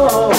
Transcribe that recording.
oh.